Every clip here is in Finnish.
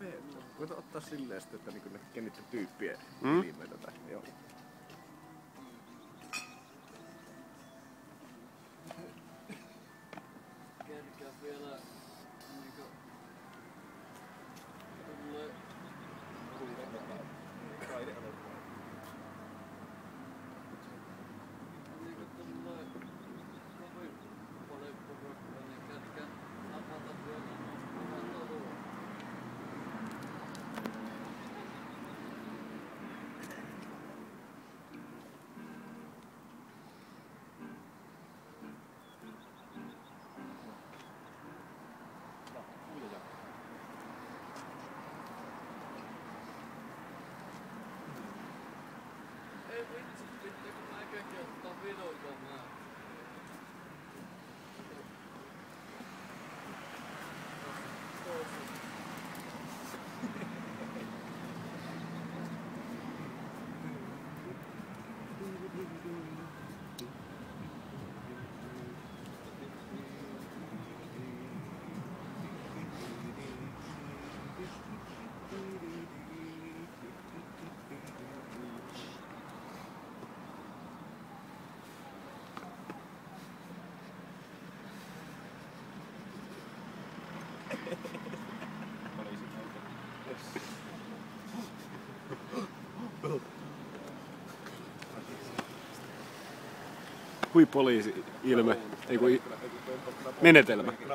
Hei, voit ottaa silleen sitten, että niinku ne kenittä tyyppiä mm? ilmeitä tai joo. Davvero, Tom, eh. Hui poliisi ilme, ei kun menetelmä. Kyllä.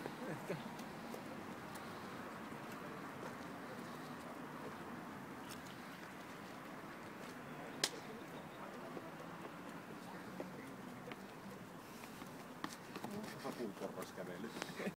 un puntos, Rascareles.